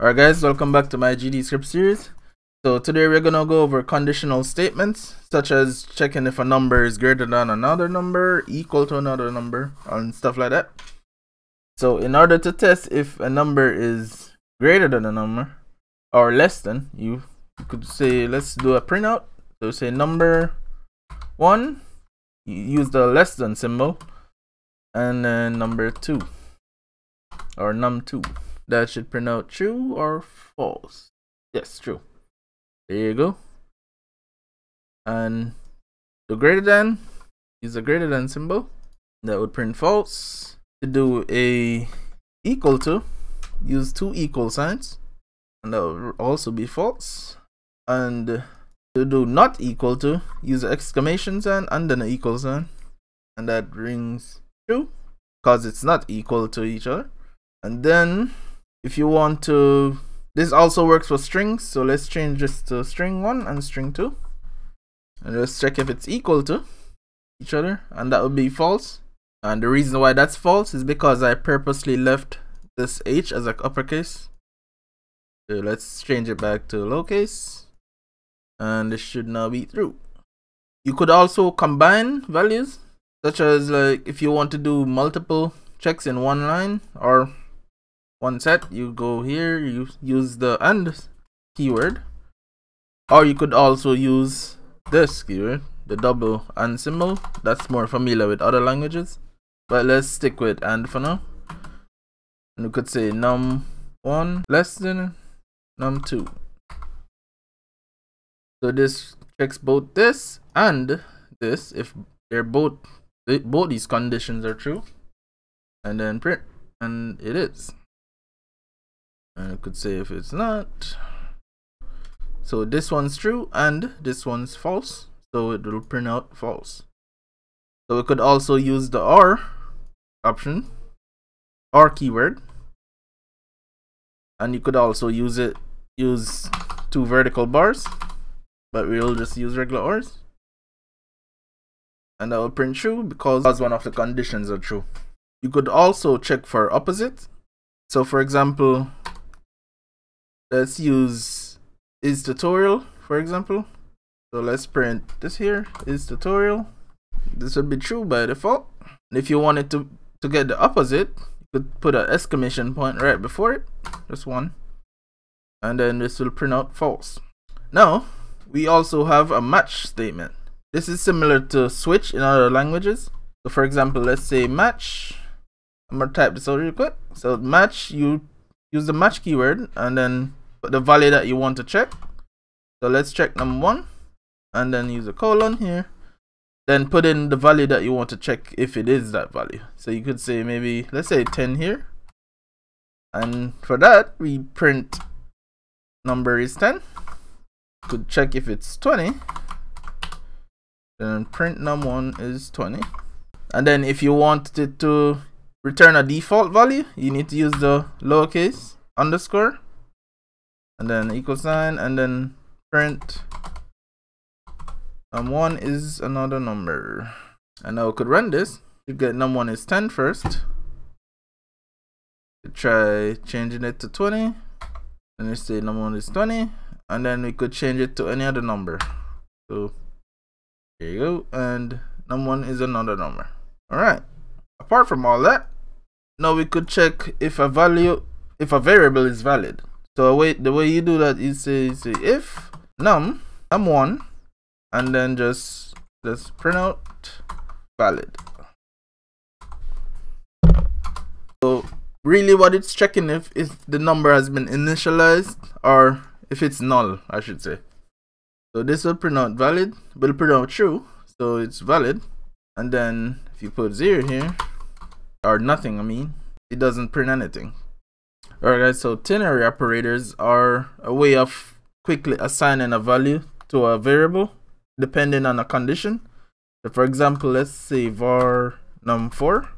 Alright guys, welcome back to my GDScript series. So today we're gonna go over conditional statements such as checking if a number is greater than another number, equal to another number, and stuff like that. So in order to test if a number is greater than a number or less than, you, could say let's do a printout. So say number one, use the less than symbol, and then number two or num2 that should print out true or false. Yes true. There you go. And the greater than use a greater than symbol that would print false to do a equal to use two equal signs and that would also be false. And to do not equal to use exclamation sign and then an equal sign and that rings true because it's not equal to each other. And then if you want to this also works for strings so let's change this to string 1 and string 2 and let's check if it's equal to each other and that would be false. And the reason why that's false is because I purposely left this H as a uppercase. So let's change it back to lowercase and this should now be true. You could also combine values such as like if you want to do multiple checks in one line or one set you go here you use the and keyword. Or you could also use this keyword the double and symbol. That's more familiar with other languages. But let's stick with and for now. And we could say num1 less than num2 so this checks both this and this if they're both both these conditions are true. And then print and it is and I could say if it's not. So this one's true and this one's false. So it will print out false. So we could also use the or option or keyword. And you could also use it use two vertical bars but we'll just use regular ors and that will print true because that's one of the conditions are true. You could also check for opposite. So for example let's use is tutorial for example. So let's print this here is tutorial. This would be true by default. And if you wanted to to get the opposite you could put an exclamation point right before it just one. And then this will print out false. Now we also have a match statement. This is similar to switch in other languages. So for example let's say match. I'm gonna type this out real quick. So match you use the match keyword and then put the value that you want to check. So let's check number one and then use a colon here. Then put in the value that you want to check if it is that value. So you could say maybe let's say 10 here. And for that we print number is 10 could check if it's 20 then print num1 is 20 and then if you wanted to return a default value you need to use the lowercase underscore and then equal sign and then print. Num1 is another number. And now we could run this. You get num1 is 10 first. Try changing it to 20 and let's say num1 is 20 and then we could change it to any other number. So there you go and num1 is another number. All right apart from all that now we could check if a value if a variable is valid. So the way you do that is say, say if num num1 and then just just print out valid. So really what it's checking if if the number has been initialized or if it's null i should say. So this will print out valid will print out true so it's valid. And then if you put zero here or nothing i mean it doesn't print anything. Alright guys so ternary operators are a way of quickly assigning a value to a variable depending on a condition. So for example let's say var num4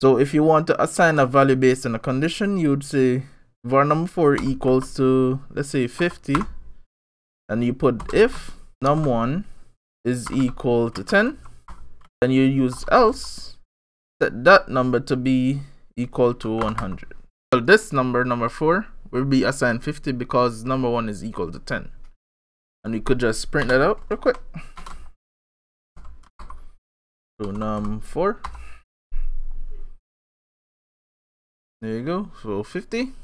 so if you want to assign a value based on a condition you would say var num4 equals to let's say 50 and you put if num1 is equal to 10 then you use else set that number to be equal to 100 well, this number, number 4, will be assigned 50 because number 1 is equal to 10. And we could just print that out real quick. So num 4. There you go. So 50.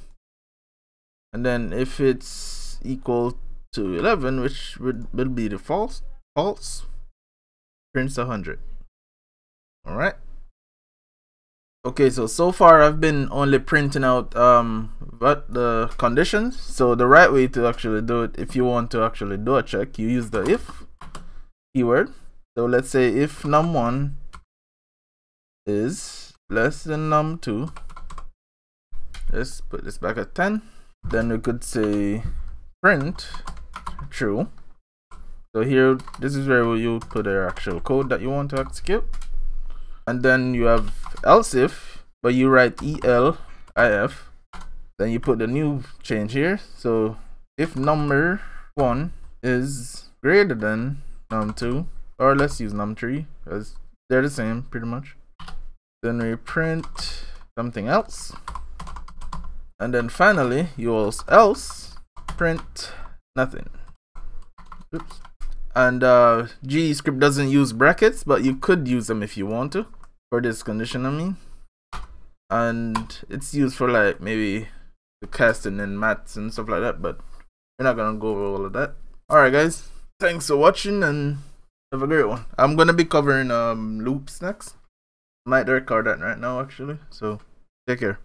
And then if it's equal to 11, which would, will be the false, false, prints 100. Alright. Okay, so so far I've been only printing out um but the conditions. So the right way to actually do it, if you want to actually do a check, you use the if keyword. So let's say if num1 is less than num2, let's put this back at 10. Then we could say print true. So here, this is where you put the actual code that you want to execute and then you have else if but you write el if then you put the new change here. So if number one is greater than num2 or let's use num3 because they're the same pretty much then we print something else. And then finally you also else print nothing. Oops. And uh, script doesn't use brackets, but you could use them if you want to for this condition. I mean, and it's used for like maybe the casting and maths and stuff like that. But we're not gonna go over all of that. All right, guys. Thanks for watching and have a great one. I'm gonna be covering um loops next. Might record that right now actually. So take care.